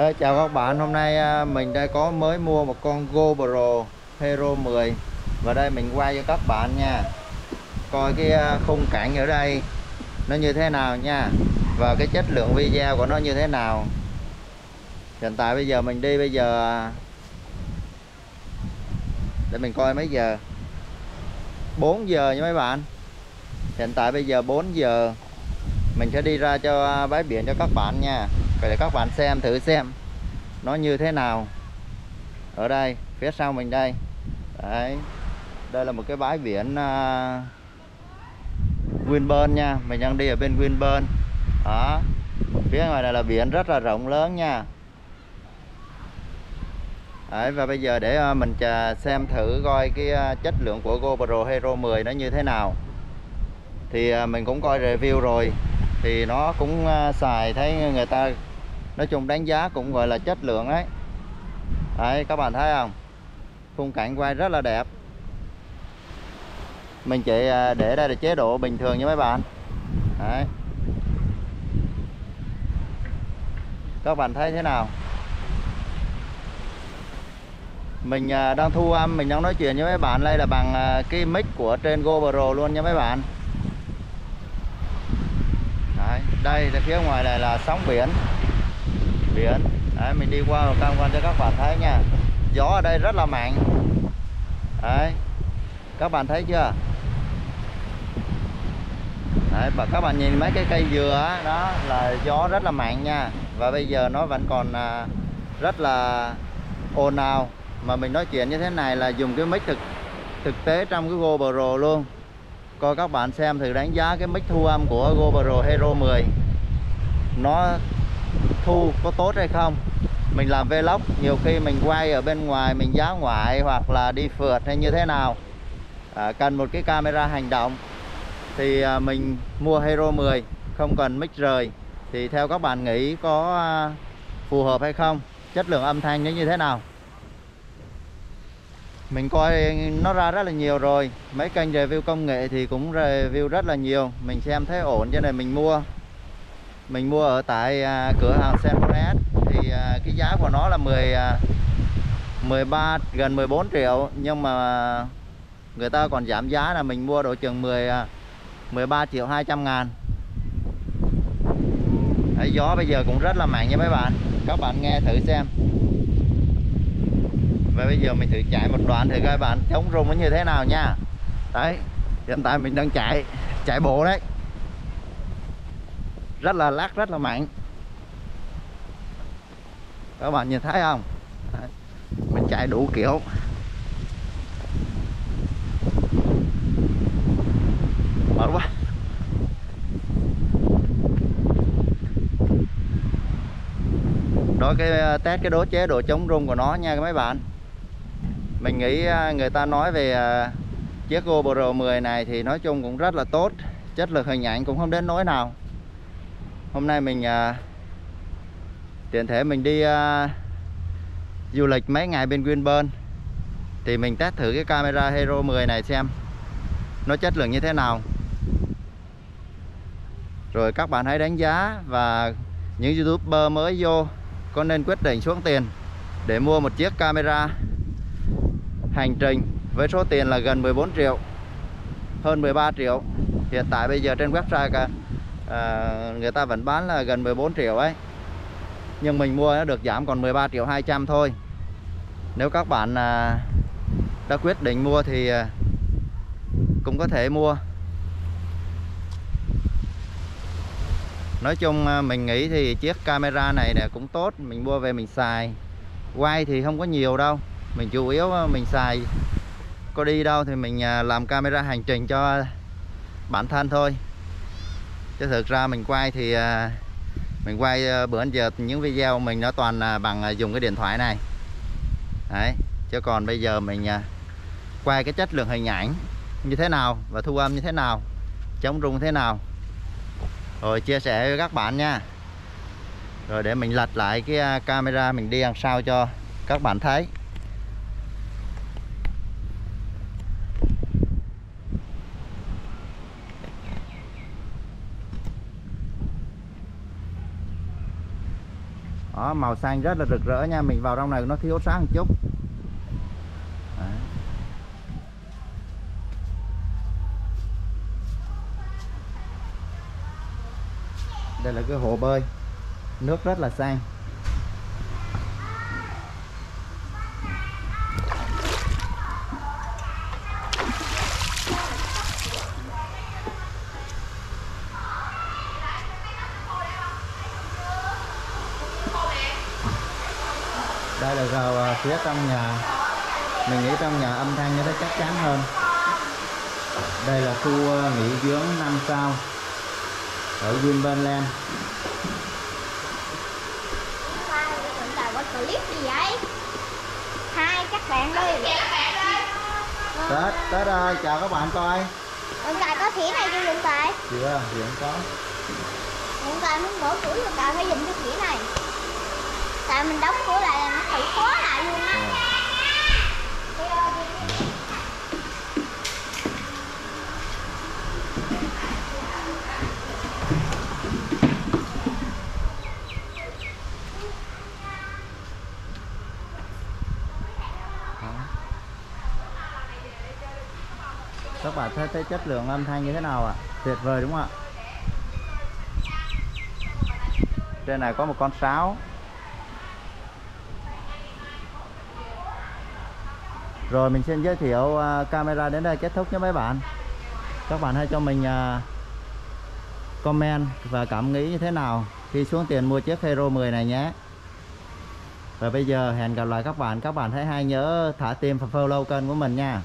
À, chào các bạn, hôm nay à, mình đây có mới mua một con GoPro Hero 10 Và đây mình quay cho các bạn nha. Coi cái à, khung cảnh ở đây. Nó như thế nào nha. Và cái chất lượng video của nó như thế nào. Hiện tại bây giờ mình đi bây giờ Để mình coi mấy giờ. 4 giờ nha mấy bạn. Hiện tại bây giờ 4 giờ. Mình sẽ đi ra cho bãi biển cho các bạn nha để các bạn xem thử xem nó như thế nào. Ở đây phía sau mình đây. Đấy. Đây là một cái bãi biển uh, Winburn nha. Mình đang đi ở bên Winburn. Đó. Phía ngoài này là biển rất là rộng lớn nha. Đấy, và bây giờ để uh, mình xem thử coi cái uh, chất lượng của GoPro Hero 10 nó như thế nào. Thì uh, mình cũng coi review rồi. Thì nó cũng uh, xài thấy người ta nói chung đánh giá cũng gọi là chất lượng ấy. Đấy các bạn thấy không? Khung cảnh quay rất là đẹp. Mình chỉ à, để đây là chế độ bình thường nha mấy bạn. Đấy. Các bạn thấy thế nào? Mình à, đang thu âm mình đang nói chuyện với mấy bạn. Đây là bằng à, cái mic của trên GoPro luôn nha mấy bạn. Đấy, đây là phía ngoài này là sóng biển biển. Đấy, mình đi qua cam quan cho các bạn thấy nha. Gió ở đây rất là mạnh. Đấy các bạn thấy chưa? Đấy, và các bạn nhìn mấy cái cây dừa đó là gió rất là mạnh nha. Và bây giờ nó vẫn còn à, rất là ồn ào. Mà mình nói chuyện như thế này là dùng cái mic thực thực tế trong cái GoPro luôn. Coi các bạn xem thử đánh giá cái mic thu âm của GoPro Hero 10 nó thu có tốt hay không. Mình làm vlog nhiều khi mình quay ở bên ngoài mình giá ngoại hoặc là đi phượt hay như thế nào. À, cần một cái camera hành động. Thì à, mình mua Hero 10 không cần mic rời. Thì theo các bạn nghĩ có à, phù hợp hay không? Chất lượng âm thanh nó như thế nào? Mình coi nó ra rất là nhiều rồi. Mấy kênh review công nghệ thì cũng review rất là nhiều. Mình xem thấy ổn cho nên mình mua mình mua ở tại à, cửa hàng Senforest thì à, cái giá của nó là 10 à, 13 gần 14 triệu. Nhưng mà người ta còn giảm giá là mình mua độ chừng 10 13 à, triệu 200 ngàn. Đấy, gió bây giờ cũng rất là mạnh nha mấy bạn. Các bạn nghe thử xem. Và bây giờ mình thử chạy một đoạn thì các bạn chống rung nó như thế nào nha. Đấy hiện tại mình đang chạy chạy bộ đấy rất là lát, rất là mạnh các bạn nhìn thấy không? Đấy. mình chạy đủ kiểu. Mệt quá. Đó cái ờ, test cái đố chế độ chống rung của nó nha mấy bạn. Mình nghĩ ờ, người ta nói về ờ, chiếc GoPro 10 này thì nói chung cũng rất là tốt. Chất lượng hình ảnh cũng không đến nỗi nào hôm nay mình à, tiện thể mình đi à, du lịch mấy ngày bên Winburn. Thì mình test thử cái camera Hero 10 này xem nó chất lượng như thế nào. Rồi các bạn hãy đánh giá và những youtuber mới vô có nên quyết định xuống tiền để mua một chiếc camera hành trình với số tiền là gần 14 triệu hơn 13 triệu hiện tại bây giờ trên website cả à, người ta vẫn bán là gần 14 triệu ấy. Nhưng mình mua nó được giảm còn 13 triệu 200 thôi. Nếu các bạn à, đã quyết định mua thì à, cũng có thể mua. Nói chung à, mình nghĩ thì chiếc camera này nè cũng tốt Mình mua về mình xài. Quay thì không có nhiều đâu Mình chủ yếu à, mình xài. Có đi đâu thì mình à, làm camera hành trình cho bản thân thôi chứ thực ra mình quay thì à, mình quay à, bữa giờ những video mình nó toàn bằng à, dùng cái điện thoại này. Đấy, chứ còn bây giờ mình quay cái chất lượng hình ảnh như thế nào và thu âm như thế nào, chống rung thế nào. Rồi chia sẻ với các bạn nha. Rồi để mình lật lại cái camera mình đi đằng sau cho các bạn thấy. Đó, màu xanh rất là rực rỡ nha. Mình vào trong này nó thiếu sáng một chút. Đây là cái hồ bơi. Nước rất là xanh. Đây là vào phía trong nhà mình nghĩ trong nhà âm thanh nó chắc chắn hơn đây là khu à, nghỉ dưỡng năm sao ở Vinpearland Hai các bạn đi. Tết Tết ơi chào các bạn coi Tụi tài có thỉa này chưa tụi tài? chưa hiện có Tụi tài muốn mở cửa tụi tài phải dùng cái thỉa này. Tại mình đóng cửa lại là nó tự khóa lại luôn á. Các bạn thấy, thấy chất lượng âm thanh như thế nào ạ? Tuyệt vời đúng không ạ? Trên này có một con sáo. Rồi, mình xin giới thiệu à, camera đến đây kết thúc nhé mấy bạn. Các bạn hãy cho mình à, comment và cảm nghĩ như thế nào khi xuống tiền mua chiếc Hero 10 này nhé. Và bây giờ hẹn gặp lại các bạn. Các bạn hãy hay nhớ thả tim và follow kênh của mình nha.